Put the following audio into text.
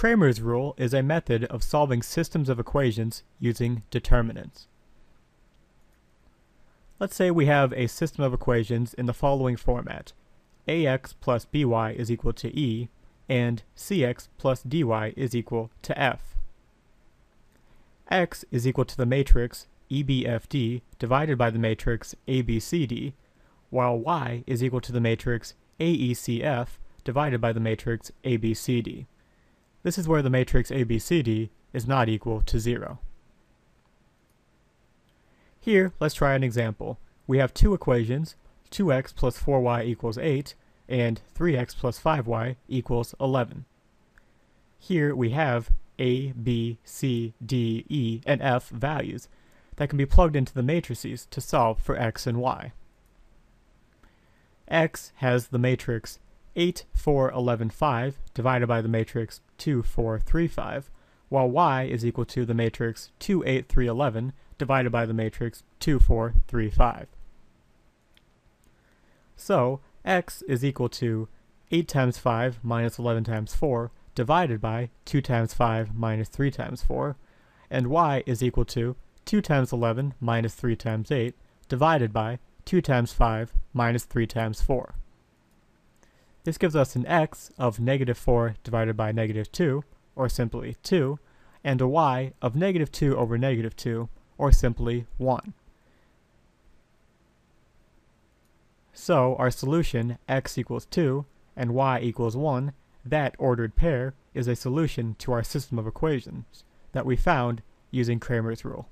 Cramer's rule is a method of solving systems of equations using determinants. Let's say we have a system of equations in the following format. ax plus by is equal to e, and cx plus dy is equal to f. x is equal to the matrix EBFD divided by the matrix ABCD, while y is equal to the matrix AECF divided by the matrix ABCD. This is where the matrix ABCD is not equal to 0. Here, let's try an example. We have two equations, 2x plus 4y equals 8, and 3x plus 5y equals 11. Here we have a, b, c, d, e, and f values that can be plugged into the matrices to solve for x and y. x has the matrix 8, 4, 11, 5 divided by the matrix 2, 4, 3, 5, while y is equal to the matrix 2, 8, 3, 11 divided by the matrix 2, 4, 3, 5. So, x is equal to 8 times 5 minus 11 times 4 divided by 2 times 5 minus 3 times 4, and y is equal to 2 times 11 minus 3 times 8 divided by 2 times 5 minus 3 times 4. This gives us an x of negative 4 divided by negative 2, or simply 2, and a y of negative 2 over negative 2, or simply 1. So our solution, x equals 2 and y equals 1, that ordered pair is a solution to our system of equations that we found using Cramer's rule.